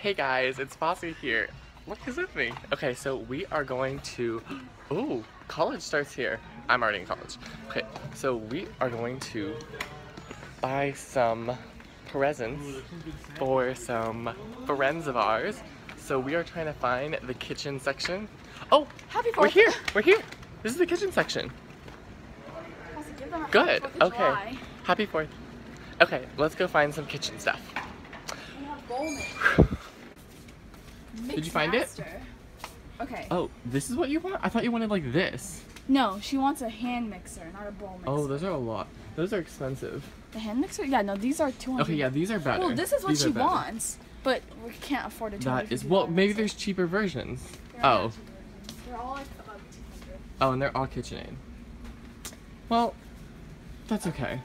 Hey guys, it's Fosse here. Look who's with me. Okay, so we are going to, ooh, college starts here. I'm already in college. Okay, so we are going to buy some presents for some friends of ours. So we are trying to find the kitchen section. Oh, Happy we're here, we're here. This is the kitchen section. Also, give them a Good, Happy Fourth of okay. July. Happy 4th. Okay, let's go find some kitchen stuff. We have bowl maker. Did you find it? Okay. Oh, this is what you want? I thought you wanted like this. No, she wants a hand mixer, not a bowl oh, mixer. Oh, those are a lot. Those are expensive. the hand mixer? Yeah, no, these are 200. Okay, yeah, these are better. Well, this is what These she wants, but we can't afford a That is $250 well, maybe mixer. there's cheaper versions. There Oh, versions. They're all like about 200. oh, and they're all KitchenAid. Well, that's okay.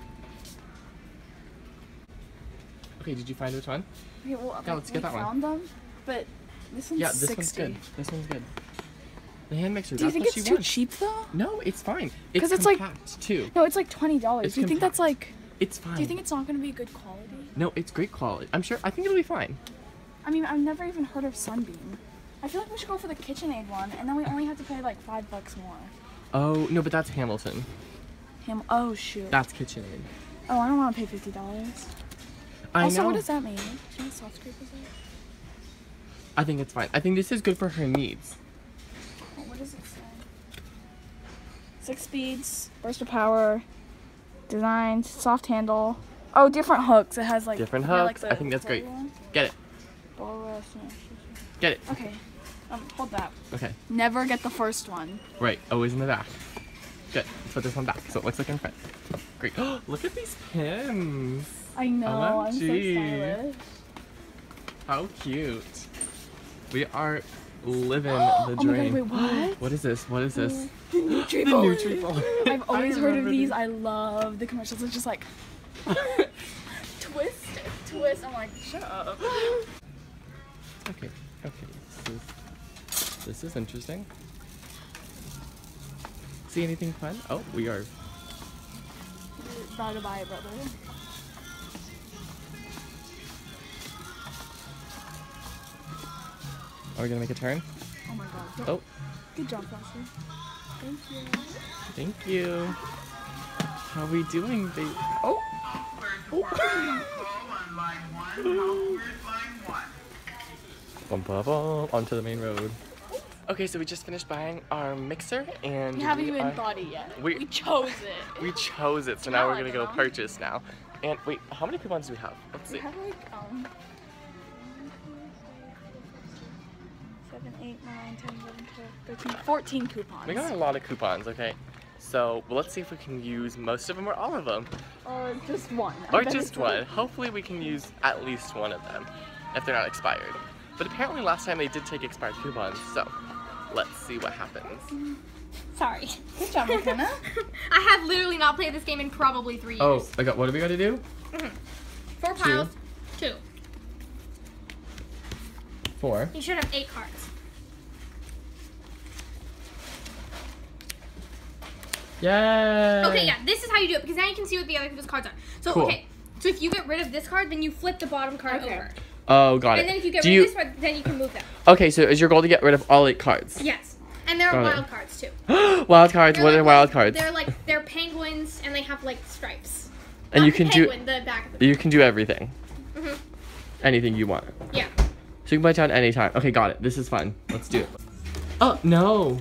Okay, did you find which one? Okay, well, Yeah, like, let's get we that one. found them, but this one's yeah, this 60. one's good. This one's good. The hand mixer. Do you think it's too wants. cheap though? No, it's fine. Because it's like- compact too. No, it's like twenty dollars. It's Do you think that's like? It's fine. Do you think it's not gonna be good quality? No, it's great quality. I'm sure. I think it'll be fine. I mean, I've never even heard of Sunbeam. I feel like we should go for the KitchenAid one, and then we only have to pay like five bucks more. Oh no, but that's Hamilton. Him. Oh shoot. That's KitchenAid. oh, I don't want to pay fifty dollars. I Also, know. what does that mean? Do you know what soft scrape is? Like? I think it's fine. I think this is good for her needs. Oh, what does it say? Six speeds, burst of power, designed, soft handle. Oh, different hooks. It has like Different yeah, like hooks. I think that's great. one. Get it. Ball rest, yeah. Get it. Okay. Um, hold that. Okay. Never get the first one. Right. Always in the back. Good. Let's put this one back so it looks like in front. Great. Look at these pins. I know. I'm so stylish. How cute. We are living the oh my god! dream. Wait, what? What is this? What is this? The The Nutribullet. Nutribullet. I've always heard of these. I love the commercials. It's just like twist, twist. I'm like, shut up. Okay. Okay. This is, this is interesting. See anything fun? Oh, we are. About to buy it, brother. Are we gonna make a turn? Oh my god. Oh, Good job, Foster. Thank you. thank you. How are we doing, baby? Oh. Oh! Bum, bum, bum, onto the main road. Okay, so we just finished buying our mixer and We haven't we even are- bought it yet. we- We, chose it. We chose it, so now we're gonna go purchase now. And wait, how many coupons do we have? Let's We see. have like um. 7, 8, 9, 10, 11, 12, 13, 14 coupons. We got a lot of coupons, okay? So well, let's see if we can use most of them or all of them. Or just one. I Or just one. Hopefully we can use at least one of them if they're not expired. But apparently last time they did take expired coupons, so let's see what happens. Mm. Sorry. Good job, McKenna. I have literally not played this game in probably three oh, years. Oh, I got what do we gotta do? Mm-hmm. Four piles. Two. Four. You should have eight cards. Yay! Okay, yeah, this is how you do it because now you can see what the other people's cards are. So, Cool. okay, so if you get rid of this card, then you flip the bottom card Okay. over. Oh, got it. And then if you get do rid you? of this card, then you can move them. Okay, so is your goal to get rid of all eight cards? Yes. And there are Got it. wild cards too. wild cards. They're What like- are wild cards? They're like they're penguins and they have like stripes. And Not you the can do penguin, the back of the you can do everything. Mhm. Anything you want. Yeah. So you can play down anytime. Okay, got it. This is fun. Let's do it. Oh no.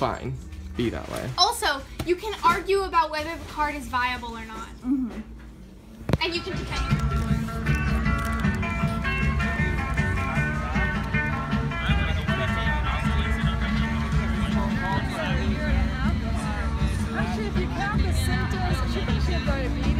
Fine. Be that way. Also, you can argue about whether the card is viable or not. hmm And you can defend. Actually, if you count the symptoms, she thinks she had diabetes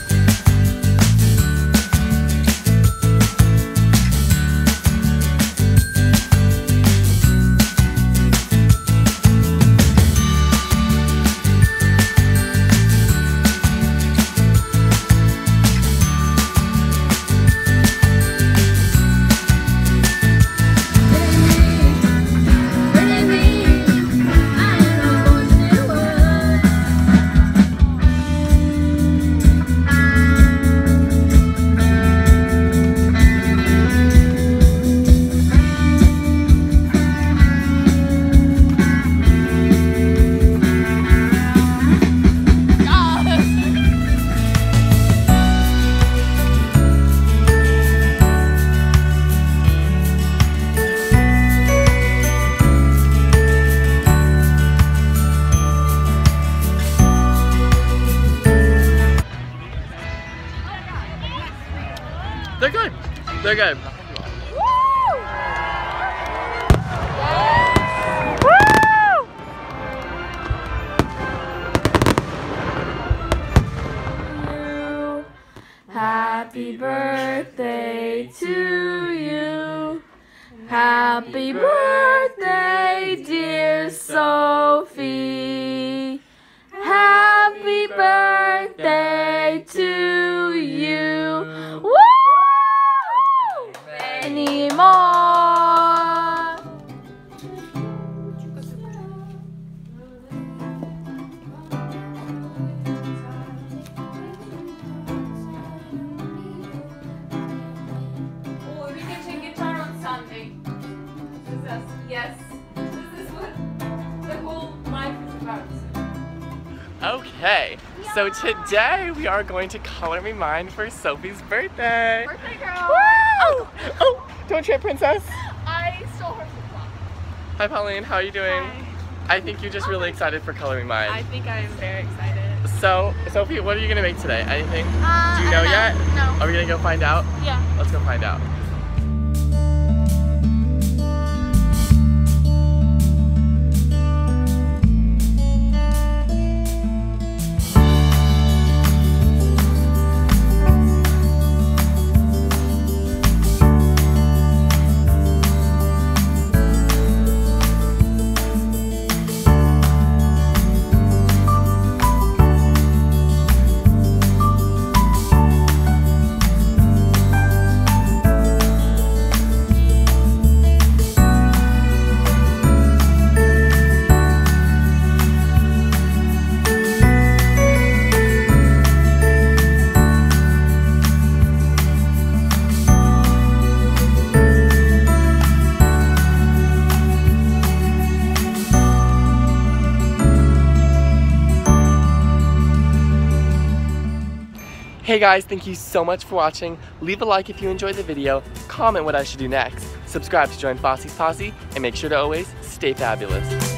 They're. Happy birthday to you. Happy birthday, dear Sophie. Happy birthday to you. Okay, so today we are going to color me mine for Sophie's birthday. Birthday girl. Woo! Oh, don't trip, princess. I stole her flip flop. Hi, Pauline. How are you doing? I think you're just really excited for coloring mine. I think I am very excited. So, Sophie, what are you gonna make today? Anything? Uh, Do you know don't yet? No. Are we gonna go find out? Yeah. Let's go find out. Hey guys, thank you so much for watching. Leave a like if you enjoyed the video, comment what I should do next, subscribe to join Fosse's Posse, and make sure to always stay fabulous.